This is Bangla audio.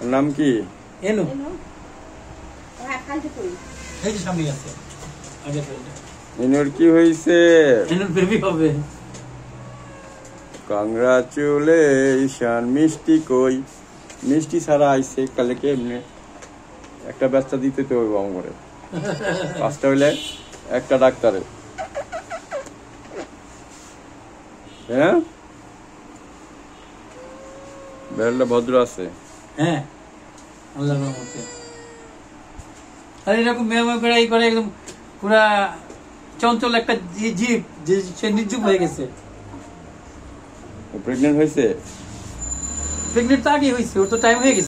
নাম কি? এনু। হ্যাঁ, এই যে স্বামী আছে। আগে তো কি হয়েছে এনুর বেবি হবে। কংগ্রাচুলেশন মিষ্টি কই? মিষ্টি ছাড়া আইছে কালে কেমনে একটা ব্যস্তা দিতে তো হইব করে পাঁচটা হইলে একটা ডাক্তারে হ্যাঁ? বেড়ালটা ভদ্র আছে। হ্যাঁ? আল্লাহ রহমতে। আর এরকম মেয়ে মেয়ে করে এই করে একদম পুরা চঞ্চল একটা জীব যে সে নির্জীব হয়ে গেছে। প্রেগনেন্ট হয়েছে? প্রেগনেন্ট তো আগে হয়েছে ওর তো টাইম হয়ে গেছে।